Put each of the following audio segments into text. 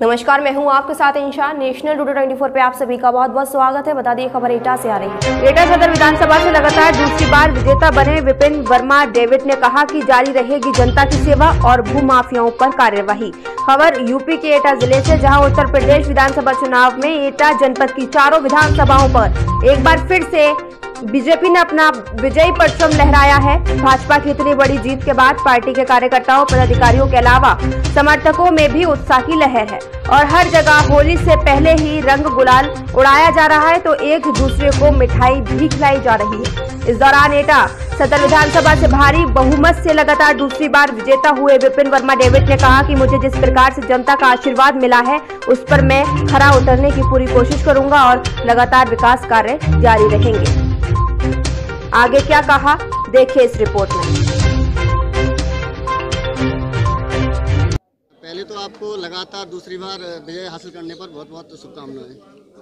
नमस्कार, मैं हूँ आपके साथ इंशा नेशनल टूडे 24 पे आप सभी का बहुत बहुत स्वागत है। बता दिए खबर एटा से आ रही है। एटा सदर विधानसभा से लगातार दूसरी बार विजेता बने विपिन वर्मा। डेविड ने कहा कि जारी रहेगी जनता की सेवा और भू माफियाओं पर कार्यवाही। खबर यूपी के एटा ज़िले से, जहाँ उत्तर प्रदेश विधानसभा चुनाव में एटा जनपद की चारों विधानसभाओं पर एक बार फिर से बीजेपी ने अपना विजयी परचम लहराया है। भाजपा की इतनी बड़ी जीत के बाद पार्टी के कार्यकर्ताओं, पदाधिकारियों के अलावा समर्थकों में भी उत्साह की लहर है। और हर जगह होली से पहले ही रंग गुलाल उड़ाया जा रहा है तो एक दूसरे को मिठाई भी खिलाई जा रही है। इस दौरान एटा सदर विधानसभा से भारी बहुमत से लगातार दूसरी बार विजेता हुए विपिन वर्मा डेविड ने कहा कि मुझे जिस प्रकार से जनता का आशीर्वाद मिला है, उस पर मैं खरा उतरने की पूरी कोशिश करूँगा और लगातार विकास कार्य जारी रहेंगे। आगे क्या कहा? देखिए इस रिपोर्ट में। पहले तो आपको लगातार दूसरी बार विजय हासिल करने पर बहुत बहुत शुभकामनाएँ।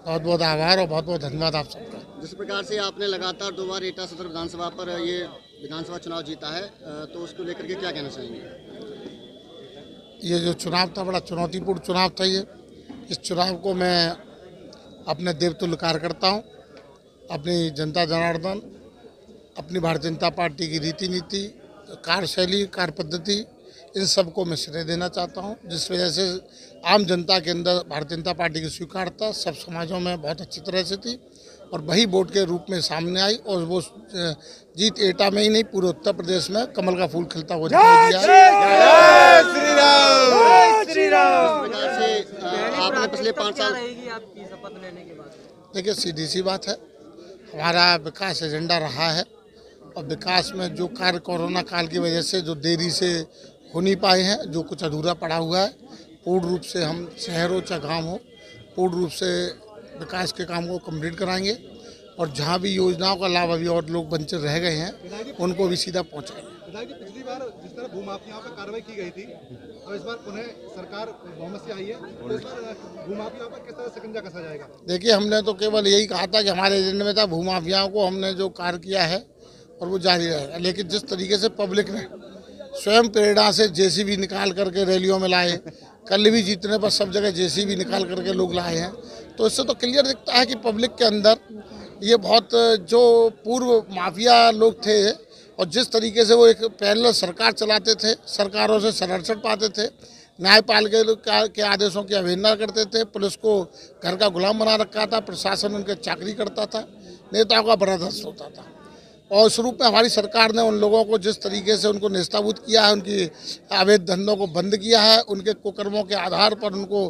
बहुत बहुत आभार और बहुत बहुत धन्यवाद आप सबका। जिस प्रकार से आपने लगातार दो बार एटा सदर विधानसभा पर ये विधानसभा चुनाव जीता है तो उसको लेकर के क्या कहना चाहेंगे? ये जो चुनाव था बड़ा चुनौतीपूर्ण चुनाव था ये। इस चुनाव को मैं अपने देवतुल्य कार्यकर्ता हूँ अपनी जनता जनार्दन अपनी भारतीय जनता पार्टी की रीति नीति कार्यशैली कार्य पद्धति इन सबको मैं श्रेय देना चाहता हूँ जिस वजह से आम जनता के अंदर भारतीय जनता पार्टी की स्वीकारता सब समाजों में बहुत अच्छी तरह से थी और वही वोट के रूप में सामने आई और वो जीत एटा में ही नहीं पूरे उत्तर प्रदेश में कमल का फूल खिलता हुआ दिखाई दिया। आपने पिछले पाँच साल देखिए सीधी सी बात है। हमारा विकास एजेंडा रहा है। और विकास में जो कार्य कोरोना काल की वजह से जो देरी से हो नहीं पाए हैं जो कुछ अधूरा पड़ा हुआ है पूर्ण रूप से हम शहर हो चाहे गाँव हो पूर्ण रूप से विकास के काम को कंप्लीट कराएँगे और जहाँ भी योजनाओं का लाभ अभी और लोग वंचित रह गए हैं उनको भी सीधा पहुँचाएँगे। पिछली बार जिस तरह भूमाफियाओं पर कार्रवाई की गई थी और इस बार पुनः सरकार बहुमत से आई है तो इस बार भूमाफियाओं पर किस तरह शिकंजा कसा जाएगा? देखिए हमने तो केवल यही कहा था कि हमारे एजेंडे में था भूमाफियाओं को हमने जो कार्य किया है और वो जारी रहेगा लेकिन जिस तरीके से पब्लिक ने स्वयं प्रेरणा से जेसीबी निकाल करके रैलियों में लाए, कल भी जीतने पर सब जगह जेसीबी निकाल करके लोग लाए हैं। तो इससे तो क्लियर दिखता है कि पब्लिक के अंदर ये बहुत, जो पूर्व माफिया लोग थे और जिस तरीके से वो एक पहले सरकार चलाते थे, सरकारों से संरक्षण पाते थे, न्यायपालिका के आदेशों की अवहेलना करते थे, पुलिस को घर का गुलाम बना रखा था, प्रशासन उनके चाकरी करता था, नेताओं का बर्दाश्त होता था। और रूप में हमारी सरकार ने उन लोगों को जिस तरीके से उनको निस्ताबूत किया है, उनकी अवैध धंधों को बंद किया है, उनके कुकर्मों के आधार पर उनको,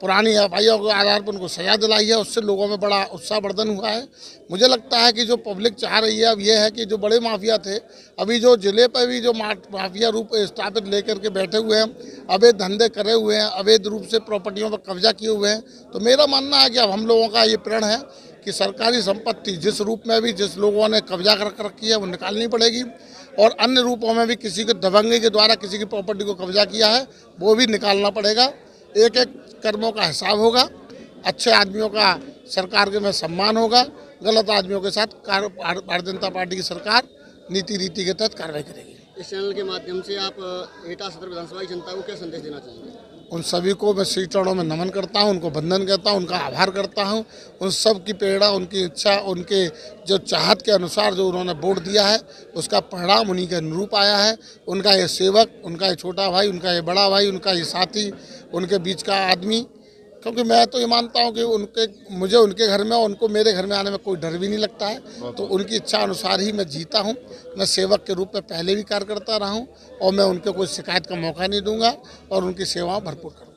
पुरानी एफ़ के आधार पर उनको सजा दिलाई है, उससे लोगों में बड़ा उत्साह वर्धन हुआ है। मुझे लगता है कि जो पब्लिक चाह रही है अब ये है कि जो बड़े माफिया थे, अभी जो ज़िले पर भी जो माफिया रूप स्थापित लेकर के बैठे हुए हैं, अवैध धंधे करे हुए हैं, अवैध रूप से प्रॉपर्टियों पर कब्जा किए हुए हैं तो मेरा मानना है कि अब हम लोगों का ये प्रण है कि सरकारी संपत्ति जिस रूप में भी जिस लोगों ने कब्जा कर रखी है, वो निकालनी पड़ेगी। और अन्य रूपों में भी किसी के दबंगे के द्वारा किसी की प्रॉपर्टी को कब्जा किया है, वो भी निकालना पड़ेगा। एक एक कर्मों का हिसाब होगा। अच्छे आदमियों का सरकार के में सम्मान होगा। गलत आदमियों के साथ भारतीय जनता पार्टी की सरकार नीति रीति के तहत कार्रवाई करेगी। इस चैनल के माध्यम से आप एटा सदर विधानसभा की जनता को क्या संदेश देना चाहेंगे? उन सभी को मैं श्री चरणों में नमन करता हूँ, उनको बंधन करता हूँ, उनका आभार करता हूँ। उन सब की प्रेरणा, उनकी इच्छा, उनके जो चाहत के अनुसार जो उन्होंने वोट दिया है, उसका परिणाम उन्हीं के अनुरूप आया है। उनका ये सेवक, उनका ये छोटा भाई, उनका ये बड़ा भाई, उनका ये साथी, उनके बीच का आदमी क्योंकि मैं तो ये मानता हूँ कि उनके मुझे उनके घर में और उनको मेरे घर में आने में कोई डर भी नहीं लगता है। तो उनकी इच्छा अनुसार ही मैं जीता हूँ। मैं सेवक के रूप में पहले भी कार्य करता रहा हूँ और मैं उनके कोई शिकायत का मौका नहीं दूँगा और उनकी सेवाओं भरपूर कर